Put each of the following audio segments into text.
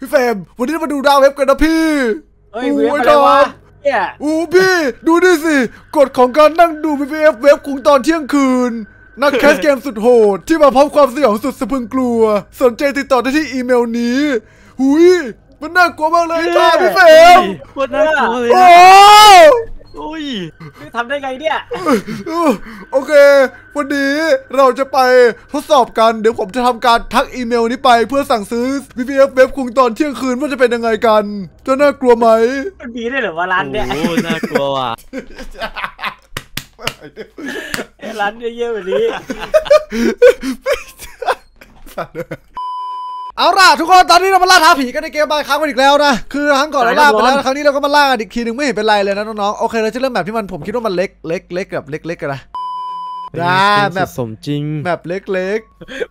พี่เฟรมวันนี้เรามาดู dark web กันนะพี่เฮ้ยโอ้เว็บอะไรวะครับเนี่ยโอ้พี่ดูดิสิกฎของการนั่งดู VPF เว็บคุงตอนเที่ยงคืน นักแคสเกมสุดโหด ที่มาพร้อมความสยองสุดสะพรึงกลัว สนใจติดต่อได้ที่อีเมลนี้ หุยมันน่ากลัวมากเลยจ้าพี่เฟรมโคตรน่ากลัวเลยโอ้นะโอ้ยพี่ทำได้ไงเนี่ย โอเค วันนี้เราจะไปทดสอบกัน เดี๋ยวผมจะทำการทักอีเมลนี้ไปเพื่อสั่งซื้อ VPF เว็บคุงตอนเที่ยงคืนว่าจะเป็นยังไงกัน จะน่ากลัวไหม มันมีได้วยเหรอว่าร้านเนี่ย โอ้น่ากลัวว่ะร้านเยอะๆแบบนี้ เอาล่ะทุกคนตอนนี้เรามาล่าท้าผีกันในเกมบายครั้งกันอีกแล้วนะคือครั้งก่อนเราล่าไปแล้วครั้งนี้เราก็มาล่ากันอีกทีหนึ่งไม่เห็นเป็นไรเลยนะน้องๆโอเคเราจะเริ่มแบบที่มันผมคิดว่ามันเล็กเล็กเล็กแบบเล็กๆกันนะได้เป็นแบบสุดสมจริงแบบเล็ก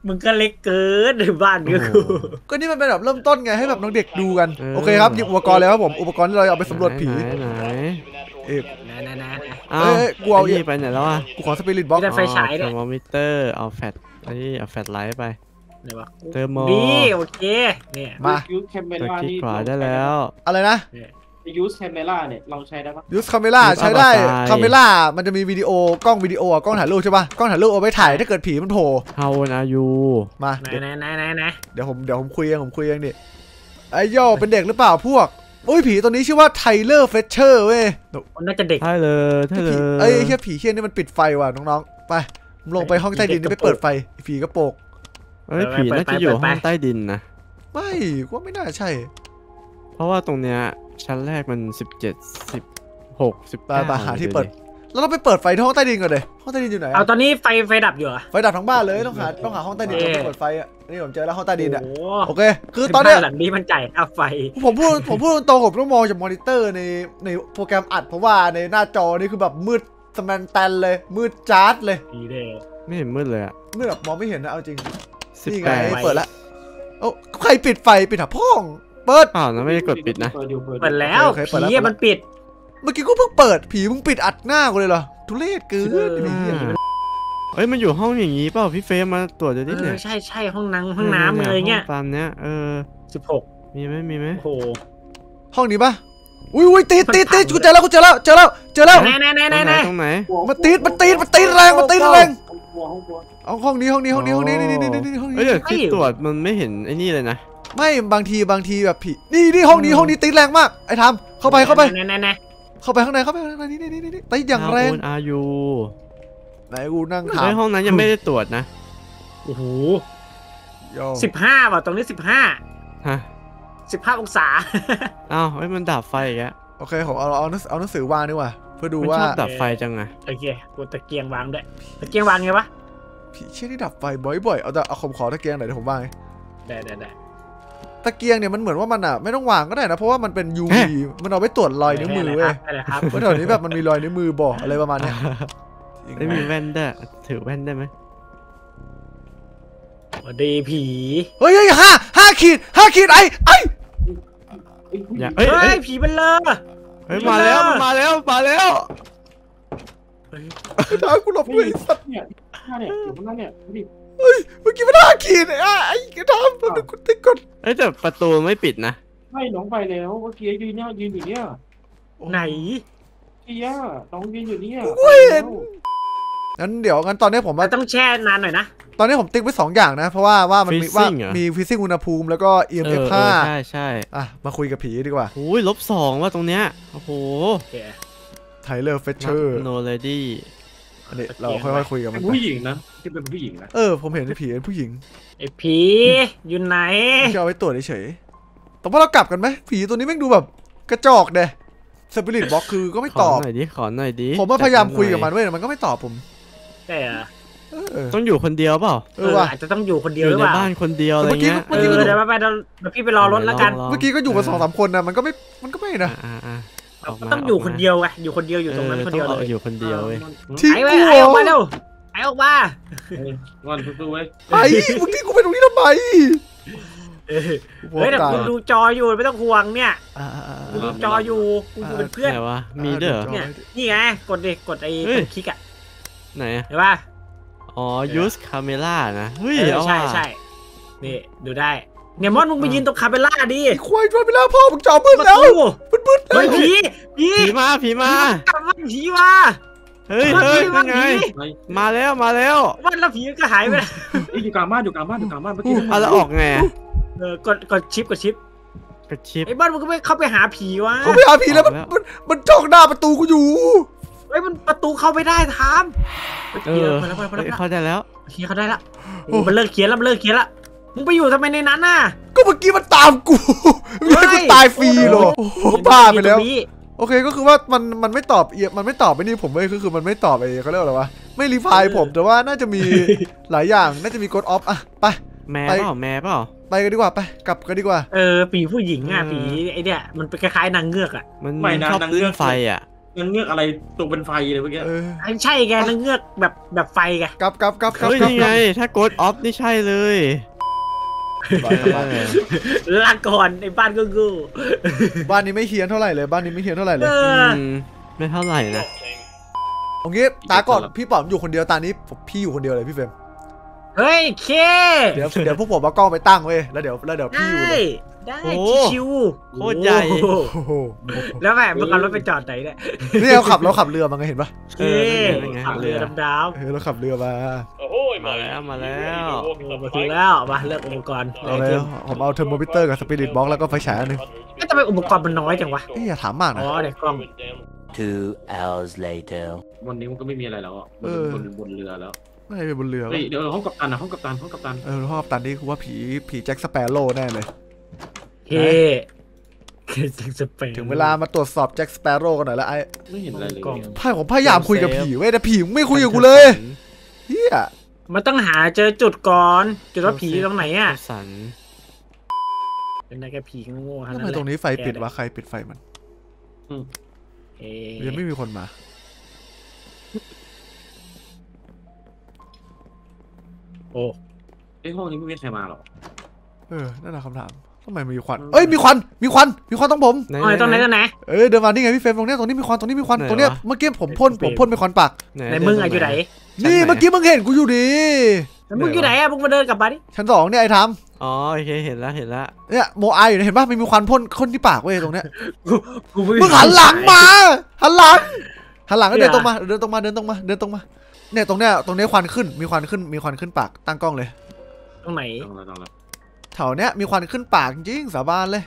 มึงก็เล็กเกินในบ้านก็กูๆก็นี่มันเป็นแบบเริ่มต้นไงให้แบบน้องเด็กดูกันโอเคครับหยิบอุปกรณ์เลยครับผมอุปกรณ์ที่เราเอาไปสำรวจผีไหนไหนไหนเอ๊ะนะนะนะนะอ้าวเอ้ยกลัวเอาไอ้นี่ไปไหนแล้วอะกูขอสปิริตบ็อกได้ไฟฉายด้วยเทอร์โมมิเตอร์เอาแฟลชไอ้นี่เอาแฟลชไลท์ไป ไหนวะเทอร์โมนี่โอเคเนี่ยมายูสแคมเมตัวล่าคลิกนี่ขวาได้แล้ว อะไรนะยูสแคมเมล่าเนี่ยลองใช้ได้ปะยูสคาเมล่า Use ใช้ได้ Avatar คาเมล่ามันจะมีวิดีโอกล้องวิดีโออะกล้องถ่ายรูปใช่ป่ะกล้องถ่ายรูปเอาไว้ถ่ายถ้าเกิดผีมันโผล่ How old are you มาไหนเดี๋ยวไหนไหนไหนไหนเดี๋ยวผมเดี๋ยวผมคุยเองผมคุยเองดิไอ้โย่เป็นเด็กหรือเปล่าพวกโอ้ยผีตัวนี้ชื่อว่าไทเลอร์เฟเชอร์เว้ยมันน่าจะเด็กใช่เลยใช่เลยผีเอ้ยไอ้เฮียผีเฮียนี่มันปิดไฟว่ะน้องๆไปผมลงไปห้องใต้ดินนี่ไปเปิดไฟผีกระโปรง เอ้ยผีน่าจะอยู่ห้องใต้ดินนะไม่กูว่าไม่น่าใช่ เพราะว่าตรงเนี้ยชั้นแรกมัน17 16 19ไปไปหาที่เปิด แล้วเราไปเปิดไฟที่ห้องใต้ดินก่อนเลยห้องใต้ดินอยู่ไหนอะเอาตอนนี้ไฟไฟดับอยู่เหรอไฟดับทั้งบ้านเลยต้องหาต้องหาห้องใต้ดินเอ๊ะต้องเปิดไฟอะนี่ผมเจอแล้วห้องใต้ดินอะโอ้โหโอเค คือตอนเนี้ยบ้าหลังนี้มันจ่ายค่าไฟ ผมพูดผมพูดตรงๆผมต้องมองจากมอนิเตอร์ในในโปรแกรมอัดเพราะว่าในหน้าจอนี่คือแบบมืดสแมนแตนเลยมืดจ๊าดเลยดีเลยไม่เห็นมืดเลยอะมืดแบบมองไม่เห็นนะเอาจริง นี่ไง18เปิดละเอ้าใครปิดไฟปิดหาพ่อง เปิดเปล่านะไม่ได้กดปิดนะ เปิดอยู่เปิดอยู่เปิดแล้วโอเคเปิดแล้ว ผีอะมันปิด เมื่อกี้กูเพิ่งเปิดผีมึงปิดอัดหน้ากูเลยเหรอทุเรศเกินเออไอ้เหี้ยเอ้ยมันอยู่ห้องอย่างงี้เปล่าพี่เฟรมมาตรวจดูเอดิเนี่อยใช่ใช่ห้องน้ำห้องน้ำเลยเงี้ยห้อตามเนี้ยเออสิบหกมีไหมมีไหมโอ้โห ห้องนี้ปะอุ้ยอุ้ยตีดตีดตีดกูเจอแล้วกูเจอแล้วเจอแล้วเจอแล้ว แน่แน่แน่ตรแน่งไหนแน่ตรงไหน มันตีดมันตีดมันตีดแรงมันตีดแรงห้องครั วห้องครัวเอาห้องนี้ห้องนี้ห้องนี้ห้องนี้นี่นี่นี่นี่นี่ห้องเอ้ยนี้เดี๋ยวที่ตรวจมันไม่เห็นไอ้นี่เลยนะไม่บางทีบางทีแบบผีนี่นี่ห้องนี้ห้องนี้ตีดแรงมากไอ้ทำเข้าไปเข้าไปแน่แน่แน่เข้าไปข้างในเข้าไปข้างในนี่นี่นี่นี่ตีดอย่างแรงอายุไหนกูนั่งถามเฮ้ยห้องนั้นยังไม่ได้ตรวจนะโอ้โหโยสิบห้าว่ะตรงนี้สิบห้าฮะสิบห้าองศาอ้าวเฮ้ยมันดับไฟอีกแล้วโอเคผมเอาเอาหนังเอาหนังสือวางดีกว่า เพื่อดูมันว่าชอบดับไฟจังอะโอเคกูตะเกียงวางด้วยตะเกียงวางไงวะผีเชี่ยนี่ดับไฟบ่อยๆ เอาแต่เอาผมขอตะเกียงหน่อยเดี๋ยวผมวางให้ได้ได้ได้ตะเกียงเนี่ยมันเหมือนว่ามันอะไม่ต้องวางก็ได้นะเพราะว่ามันเป็น UV มันเอาไว้ตรวจรอยนิ้วมือเว้ยได้เลยครับเพราะแถวนี้แบบมันมีรอยนิ้วมือบอกอะไรประมาณเนี้ยจริงไม่มีแว่นด้วยถือแว่นได้ไหมสวัสดีผีเฮ้ยเฮ้ยห้าห้าขีดห้าขีดไอ้ไอ้เอ้ยผู้หอญิย่างเอ้ยเฮ้เอ้ยยผีมันเลอะ เฮ้ยมาแล้วมันมาแล้วมาแล้วตากูหลบด้วยไอ้สัตว์เนี่ยหน้าเนี่ยอยู่ข้างหน้าเนี่ยดูดิเมื่อกี้มันห้าขีดไอ้ไอ้กระทำมันกูติ๊กก่อนเอ้ยแต่ประตูไม่ปิดนะไม่น้องไปแล้วเมื่อกี้ยืนเนี่ยยืนอยู่เนี่ยไหนเกียน้องยืนอยู่เนี่ยกูเห็นงั้นเดี๋ยวงั้นตอนนี้ผมมาต้องแช่นานหน่อยนะ ตอนนี้ผมติ๊กไว้สองอย่างนะ เพราะว่าว่ามันมีว่า Freezing เหรอ มีฟิซิ่งอุณหภูมิแล้วก็ เออ EMF เออใช่ใช่5อะ มาคุยกับผีดีกว่า โอ้ยลบสองว่ะตรงเนี้ย โอ้โห โอเค ไทเลอร์เฟเชอร์โนเลดี้ อันนี้เราค่อยๆคุยกับเป็มันนไปผู้หญิงนะที่เป็นผู้หญิงนะเออ ผมเห็นผีเป็นผู้หญิงไอ้ผีอยู่ไหน แค่เอาไว้ตรวจเฉยๆแต่ว่าเรากลับกันไหมผีตัวนี้แม่งดูแบบกระจอกเดะสปิริตบ็อกคือก็ไม่ขอตอบ หน่อยดิ ขอหน่อยดิผมว่าพยายามคุยกับมันจัดเว้ยแต่มันก็ไม่ตอบผมใช่เหรอเออ ต้องอยู่คนเดียวเปล่าเออว่ะอาจจะต้องอยู่คนอเดียวหรืยู่อในเปล่าบ้านคนเดียวอะไรเงี้ยเมื่เออกี้อก็เดี๋ยวไปไปเดี๋ยวเดี๋ยวพี่ไปรอรถแล้วกันลงเมื่อกี้ก็อยู่กันสองสามคนนะมันก็ไม่มันก็ไม่นะอ่าอ่าออกมาต้องอยู่คนเดียวไงอยู่คนเดียวอยู่ตรงนั้นออคนเดียวต้เลองยอยู่คนเดียวเว้ยทิ้งไอ้ไว้กูไอ้ออกมาเร็วไอ้ออกมางอนสู้ๆเว้ยไอ้มึงทิ้งกูไปตรงนี้ทำไมเออกูเฮ้ยแต่ตายกูดูจออยู่ไม่ต้องห่วงเนี่ยอ่าๆกูดูจออยู่กูอยู่เป็นเพื่อนไหนวะมีด้วยเหรอเนี่ยนี่ไงกดดิกดไอ้เฮ้ยคลิกอะไหนอะเห็นป่ะ อ๋อ use camera นะ เฮ้ยเออเอาใช่ว่ะใช่นี่ดูได้ เนี่ยมอนมึงไปยืนตรงคาเบล่าดิไอ้ควายช่วยไปแล้วพ่อมึงจอมืดประแล้วตูมืดๆเฮ้ยผีผีผีมาผีมากลับมาผีมาเฮ้ยเฮ้ยมานั่นไงผีไปมาแล้วมาแล้ววันแล้วผีก็หายไปแล้วเอ้ยอยู่กลางบ้านอยู่กลางบ้านอยู่กลางบ้านเมื่อกี้เอาแล้วออกไงอะเออกดกดชิปกดชิปกระชิบไอ้บ้านมึงก็ไม่เข้าไปหาผีวะเขาไปหาผีแล้วมันออกแล้วมันมันจ้องหน้าประตูกูอยู่ เฮ้ยมันประตูเข้าไม่ได้ทามเอเขียอนมาแล้วมาแล้วมาเฮ้ยแล้วเข้าใจแล้วเขียนเขาได้ละโอ้มันเลิกเขียนแล้วมันเลิกเขียนละมึงไปอยู่ทำไมในนั้นน่ะ ก็เมื่อกี้มันตามกูไม่ให้กูตายฟรีเหรอโอ้โหบ้าไปแล้วตรงนี้โอเคก็คือว่ามันมันไม่ตอบเอียมันไม่ตอบไอ้นี่ผมเว้ยก็คือมันไม่ตอบไอ้เขาเรียกว่าอะไรวะไม่รีพลายผมแต่ว่าน่าจะมีหลายอย่างน่าจะมีกดออฟอะไปแม่ไปเปล่าแม่เปล่าไปกันดีกว่าไปกลับกันดีกว่าเออผีผู้หญิงอะเออผีไอเนี่ยมันเป็นคล้ายๆนางเงือกอะมันไม่นะชอบนางขึ้เงือนกไฟอะ นางเงือกอะไรตัวเป็นไฟเลยเมื่อกี้เออไอ้ใช่แกนางเงือกแบบแบบไฟแกกลับกลับกลับกลับเฮ้ยกลับนี่กไงลับถ้าโกดออฟนี่ใช่เลยไปไปไปลาก่อนไอ้บ้านก็กูบ้านนี้ไม่เฮี้ยนเท่าไหร่เลย บ้านนี้ไม่เฮี้ยนเท่าไหร่เลเอยออืมไม่เท่าไหร่นะเอางี้ตาก่อนพี่ป๋อมอยู่คนเดียวตานี้พี่อยู่คนเดียวเลยพี่เฟรมเฮ้ยเค เดี๋ยวเดี๋ยวพวกผมเอากล้องไปตั้งเว้ยแล้วเดี๋ยวแล้วเดี๋ยวพี่ได้อยู่เลย ได้โอ้ ชิวๆโคตรใหญ่ โอ้โหโอ้โหแล้วแม่มึงเอารถไปจอดไหนเนี่ยนี่เราขับเราขับเรือมาไงเห็นปะเออนั่นไง ขับเรือดำดาวเออเราขับเรือมามาแล้วมาแล้วโอ้มาถึงแล้วมาเลือกอุปกรณ์เอาเลยผมเอาเทอร์โมมิเตอร์กับ spirit box แล้วก็ไฟฉายอันหนึ่งเอ๊ะทำไมอุปกรณ์มันน้อยจังวะเอ้ยอย่าถามมากนะอ๋อเด็กกล้อง Two hours later. วันนี้มันก็ไม่มีอะไรแล้วอะเออบนบนเรือแล้วไม่เป็นบนเรือเฮ้วะยเดี๋ยวห้องกัปตันนะห้องกัปตันห้องกัปตันเออห้องกัปตันนี่คือว่าผีผีแจ็คสเปโร่แน่เลย เฮ้จังสเปนถึงเวลามาตรวจสอบแจ็คสเปโร่กันหน่อยแล้วไอ้ไม่เห็นอะไรเลยกล่องพ่ายผมพยายามคุยกับผีเว้ยแต่ผีไม่คุยกับกูเลยเฮียมันต้องหาเจอจุดก่อน จุดว่าผีอยู่ตรงไหนอะสันเป็นไงแกผีโง่ๆขนาดทำนั้นไมแหละตรงนี้ไฟปิดวะใครปิดไฟมันเอ๊ะยังไม่มีคนมาโอ้ไอ้ห้องนี้ไม่มีใครมาหรอกเออ นั่นแหละคำถาม ทำไมมีควัน เอ้ยมีควัน มีควัน มีควันต้องผมตรงไหนตรงไหนตรงไหนเออเดินมานี่ไงพี่เฟรมตรงเนี้ยตรงนี้มีควันตรงนี้มีควันไหนตรงเนี้ยวะเมื่อกี้ผมพ่นผมพ่นเป็นควันปากไหนมึงอะอยู่ไหน นี่เมื่อกี้มึงเห็นกูอยู่ดีแล้วมึงอยู่ไหนอะมึงมาเดินกลับมาดิ ชั้นสองเนี่ยไอ้ทอ๋อโอเคเห็นแล้วเห็นแล้วำเนี่ยโมไออยู่เนี่ยเห็นปะมันมีควันพ่นพ่นที่ปากเว้ยตรงเนี้ยกูไม่มึงหันหลังมา หันหลัง หันหลังแล้วเนี่เดิยนตรงมาเดินตรงมาเดินตรงมาเดินตรงมา เนี่ยตรงเนี้ยตรงเนี้ยควันขึ้นมีควันขึ้นมีควันขึ้นปากตั้งกล้องเลย ตรงไหนต้องแล้วต้องแล้วแถวเนี้ยมีควันขึ้นปากจริงๆสาบานเลย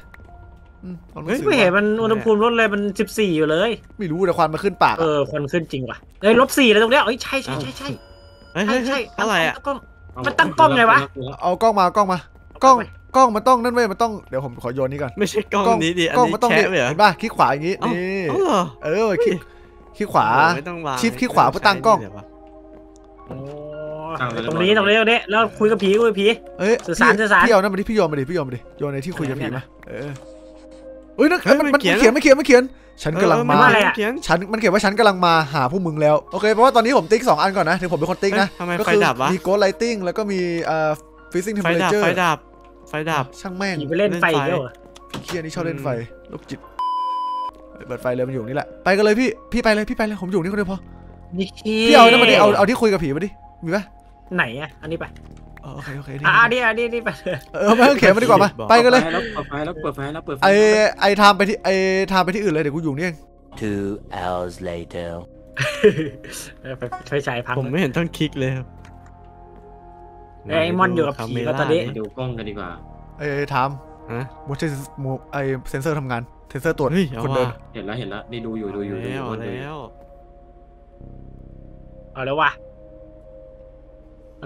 อืมความรู้สึกไม่เห็นว่ามันอุณหภูมิลดเลยมันสิบสี่อยู่เลย ไม่รู้แต่ควันมาขึ้นปาก เออะอควันขึ้นจริงว่ะเอ้ยลบสี่เลยตรงเนี้ยเอ้ยใช่ใช่ใช่ใช่เฮ้ยใช่เฮ้ยใช่เฮ้ยอะไรอะตั้งกล้องมันตั้งกล้องไงวะ เอากล้องมาเอากล้องมากล้องกล้องมันต้องนั่นเว้ยมันต้องเดี๋ยวผมขอโยนนี้ก่อนไม่ใช่กล้องนี้ดิอันกล้องนี้มันต้องแค่นี่เลยเหรอเห็นป่ะคลิกขวาอย่างงี้เอ้านี่เอ้าเหรอเออคลิกคลิกขวาโอ้โหไม่ต้องวางชิปคลิกขวาเพื่อตั้งกล้อง ตรงนี้ตรงนี้ตรงนี้แล้วคุยกับผีคุยกับผีเอ้ยสื่อสารพี่สื่อสารพี่เอานั่นมาดิพี่โยนมาดิพี่โยนมาดิโยนในที่คุยกับผีอะไรมานะเออเอ้ยนั่นเฮ้ยมันมัมันนเขียนเขียนไม่เขียนไม่เขียน ฉันกำลังเออมานอะไรอะเขียนฉันมันเขียนว่าฉันกำลังมาหาพวกมึงแล้วโอเคเพราะว่าตอนนี้ผมติ๊กสองอันก่อนนะถึงผมเป็นคนติ๊กนะเอ้ยทำไมก็ไฟคือดับวะมีโกดไลติงแล้วก็มีเอ่อfreezing temperature ไฟดับไฟดับไฟดับช่างแม่งผีไปเล่นไฟเล่นไฟเยอะเคียนี่ชอบเล่นอืมไฟโรคจิตเฮ้ยเปิดไฟเลยมันอยู่นี่แหละไปกันเลยพี่พี่ไปเลยพี่ไปเลยผมอยู่นี่คนเดียวพอนี่พี่เอานั่นมาดิเอาเอาที่คุยกับผีมาดิมีปะ ไหนอะอันนี้ไปเออโอเคโอเคดีอะอันนี้อันนี้นี่ไปเออไม่ต้องเขียนมาดีกว่ามาไปกันเลยแล้วเปิดไฟแล้วเปิดไฟแล้วเปิดไฟไอไอทามไปที่ไอทามไปที่อื่นเลยเดี๋ยวกูอยู่นี่เอง Two hours later. เออไปไฟฉายพังผมไม่เห็นต้องคลิกเลยครับเอ้ยไอ้มอนอยู่กับผีแล้วตอนนี้มาดูกล้องกันดีกว่าไอทามฮะ motion โมไอเซนเซอร์ทำงานเซนเซอร์ตรวจเฮ้ยเอาคนเดินว่ะเห็นแล้วเห็นแล้วนี่ดูอยู่ดูอยู่ดูอแล้วดูอยู่แล้วเอาแล้วว่ะเอา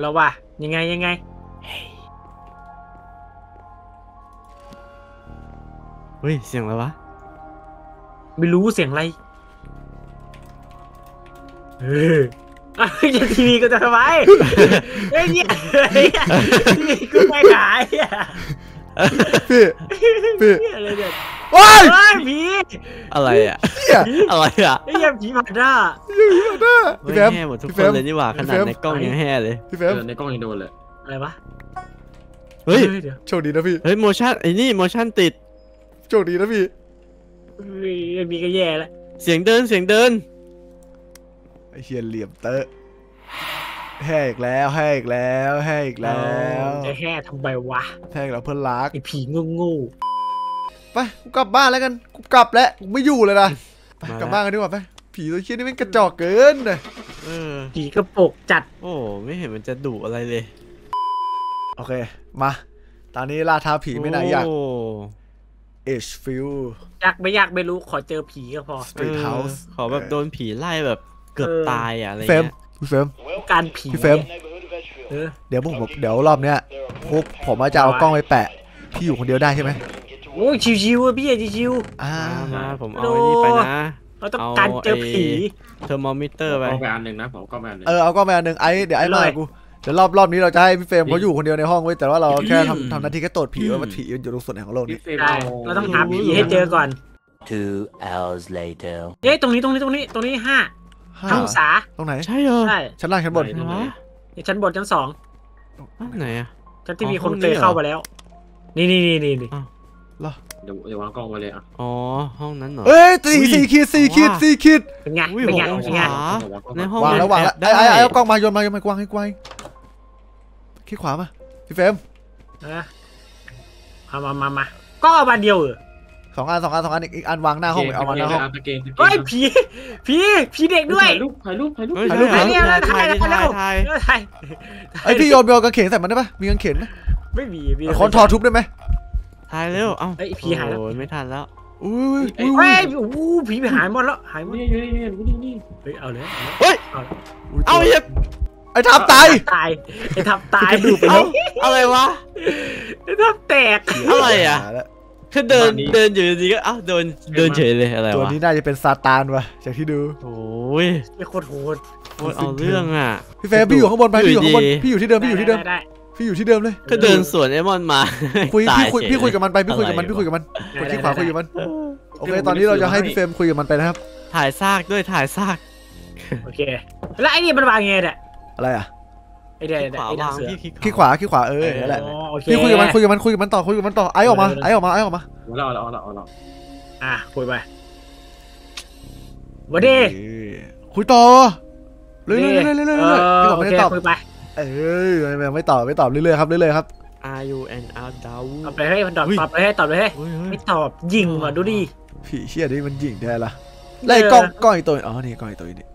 แล้วว่ะยังไงยังไงเฮ้ยเสียงอะไรวะไม่รู้เสียงอะไรเอออะจะทีวีก็จะทำไมเฮ้ยเนี่ยเฮ้ยทีวีกูไปขายอะพี่พี่เหี้ยอะไรเนี่ย ว้ายเฮ้ยผีอะไรอะเหี้ยอะไรอะไอ้เหี้ยผีผ่านหน้าเฮ้พี่ยแฟมแห่หมดทุกพี่คแฟนมเลยนี่หว่าขพี่นาแฟดมในกล้องยังแห่เลยพี่แฟเอมอในกล้องยังโดนเลยอะไรวะเฮ้ยเดี๋ยวโชคดีนะพี่เฮ้ยโมชั่นไอ้นี่โมชั่นติดโชคดีนะพี่เฮ้ยไม่มีก็แย่แล้วเสียงเดินเสียงเดินไอเฮียเหลี่ยมเตอะแห่อีกแล้วแห่อีกแล้วแห่อีกแล้วจะแห่ทำไมวะแห่อีกแล้วเพื่อนรักไอผีงูงู ไปกูกลับบ้านแล้วกันกูกลับแล้วกูไม่อยู่เลยนะไปมาแล้วกลับบ้านกันดีกว่าไปผีตัวเชี่ยนี่มันกระจอกเกินเลยเออผีกระโปกจัด โอ้ไม่เห็นมันจะดุอะไรเลย โอเค มา ตอนนี้ล่าท้าผีไม่น่าอยากโอ้เอชฟิลอยากไม่อยากไม่รู้ขอเจอผีก็พอสตรีทเฮาส์ออขอแบบโดนผีไล่แบบเกือบเออตายอะอะไรเฟรมเงี้ยพี่เฟรมการผีพี่เฟรมเออเดี๋ยวผมเดี๋ยวรอบเนี้ยพวกผมอาจจะเอากล้องไปแปะ พี่อยู่คนเดียวได้ใช่ไหม โอ้ยชิวๆอะพี่อะชิวอ่ามามาผมเอาโดไอ้นี่ไปนะ ๆเราต้องเอาการเจอไอ้ผี เทอร์โมมิเตอร์ไปเอาไปอันหนึ่งนะผมก็ไปอันหนึ่ง เออเอากล้องไปอันหนึ่งไอ้เดี๋ยวไอ้มาเลยกับกูเดี๋ยวรอบรอบนี้เราจะให้พี่เฟรมเขาอยู่คนเดียวในห้องไว้ยแต่ว่าเราแค่ทำทำหน้าที่แค่ตรวจผีว่ามันผีมันอยู่ตรงส่วนไหนของโลกพี่นี้เฟรมใช่เอาเราต้องหาผีให้เจอก่อน Two hours later. เอ้ยตรงนี้ตรงนี้ตรงนี้ตรงนี้ห้าห้าห้าองศาตรงไหน ใช่เหรอใช่ชั้นล่างชั้นบน ไหนวะนี่ชั้นบนชั้นสองอะไหนอะชั้นที่อ๋อมีคนห้องเคนี้ยเหรอเข้ามาแล้ว นี่นี่นี่นี่นี่ เดี๋ยวเดี๋ยววางกล้องไว้เลยอะอ๋อ ห้องนั้นเหรอ เอ้ยสี่สี่ขีดสี่ขีดว้าสี่ขีดเป็นไงอุ้ยเป็นไงหกองเป็นไงศาเดี๋ยววางกล้องในห้องวางแล้ววางแล้วได้ไอ้ไอ้ไอ้เอากล้องมาโยนมาโยนมากวางให้กวางขี้ ขวามาพี่เฟรมเออเอามามามาก็เอามาเดียวเออสองอันสองอันสองอันอีกอีกอันวางหน้าห้องเอามาหน้าห้องตะเกียงตะเกียงเฮ้ยผีผีผีเด็กด้วยถ่ายรูปถ่ายรูปถ่ายรูปเฮ้ยถ่ายรูปใช่เหรอถ่าถ่ายยเร็วถ่ายถ่ายเร็วถ่ายเออถ่ายไอ้พี่โยนโยนกางเขนใส่มันได้ปะมีกางเขนไหมไม่มีมีคอนทอทุบได้ไหม ถ่ายเร็ว เอ้าเฮ้ยผีหายแล้วโอ้ไม่ทันแล้วอุ้ยอุ้ยเฮ้อุ้ยยโอ้โหผีหายหมดแล้วหายหมดนี่นี่นี่นี่นี่เฮ้ยเอาเลยเฮ้ยเอาเลยอุ้ยเอาเหี้ยไอ้ทับตายตายไอ้ทับตายกระดูกไปแล้เอ้าวอะไรวะไอ้ทับแตกอะไรอะตายแล้วแค่เดินเดินอยู่ดีๆก็เอ้าเดินเดินเฉยเลยอะไรตัววะนี้น่าจะเป็นซาตานว่ะจากที่ดูโอ้ยไอ้โคตรโหดโคตรเอาเรื่องอะพี่เฟรมพี่อยู่ข้างบนไปพี่อยู่ข้างบนอยู่ดีพี่อยู่ที่เดิมพี่อยู่ที่เดิมได้ พี่อยู่ที่เดิมเลยก็เดินสวนไอมอนมาคุยตาพี่คุยเฉพี่คุยกับมันไปพี่คุยกับมันอะไรพี่คุยกับมันกดได้ที่ขวาได้คุยกับมันเออโอเคตอนนี้เราจะให้พี่เฟรมคุยกับมันไปนะครับ ถ่ายซากด้วยถ่ายซากโอเคแล้วไอ้นี่มันวางไงเนี่ยอะไรอะไอ้เดี๋ยวขวาไอ้วางเสือที่ขี้ขวาขี้ขวาเออนั่นแหละอ๋อโอเคพี่คุยกับมันคุยกับมันคุยกับมันต่อคุยกับมันต่อไอออกมาไอออกมาไอออกมาเอาละเอาละเอาละเอาละอะคุยไปวันดีเออคุยต่อเรื่อยๆเรื่อยๆเรื่อยๆเรื่อยๆพี่บอกไม่ได้ตอบคุยไป เอ้ยไม่ตอบไม่ตอบเรื่อยๆครับเรื่อยๆครับ R U N R ดาวตอบไปให้มันตอบเฮ้ยตอบไปให้ตอบไปให้เฮ้ยเฮ้ยไม่ตอบยิงว่ะดูดิผีเชี่ยนี่มันหยิ่งแท้ละไล่กล้องกล้องอีกตัวอ๋อนี่กล้องอีกตัวนี่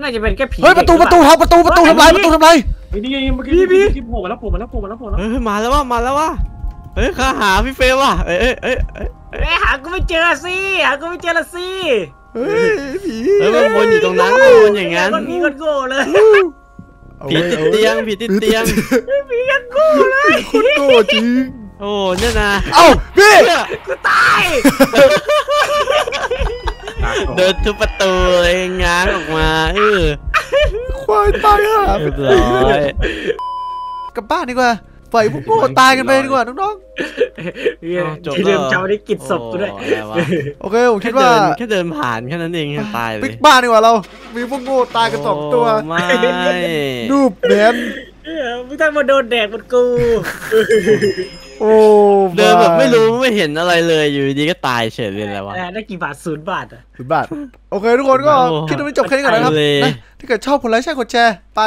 น่าจะเป็นแค่ผีเฮ้ยประตูประตูครับประตูประตูทำลายประตูทำลายเฮ้ยนี่ไงเมื่อกี้พี่พี่โผล่มาแล้วโผล่มาแล้วโผล่มาแล้วโผล่มาแล้วเฮ้ยมาแล้วว่ะมาแล้วว่ะเฮ้ยข้าหาพี่เฟรมว่ะเอ้ยเอ้ยเอ้ยเอ้ยเอ้ยหากูไม่เจอสิหากูไม่เจอละสิเฮ้ยผีเฮ้ยมันวนอยู่ตรงนั้นมันวนอย่างนั้นคนผีคนโง่เลยเอา ผีไว้ติดเอาไว้เตียงผีติดเตียงผีกันโง่เลยคุณโง่จริงโอ้เนี่ยนะเอ้าพี่กูตายเดินทุบประตูเลยง้างออกมาเออควายตายห่าเรียบร้อยกลับบ้านดีกว่า ปล่อยพวกโง่ตายกันไปดีกว่าน้องที่เรื่องเจ้าได้กินศพกูด้วยโอ้อะไรวะๆโอเคผมแค่คิดว่าเดินแค่เดินผ่านแค่นั้นเองตายเลปิยกบ้านดีกว่าเรา มีพวกโง่ตายกันสองตัวโไม่รูปแมนเออมึงต้องมาโดนแดกเหมันกูโอ้เดินแบบไม่รู้ไม่เห็นอะไรเลยอยู่ดีก็ตายเฉยเลยแหละวะเออได้กี่บาทศูนย์บาทอะสุดบาท โอเค ทุกคนก็โอ้คิดว่าไม่จบแค่นี้ก่อนนะครับไปเลยนะถ้าเกิดชอบกดไลค์ใช่กดแชร์ไป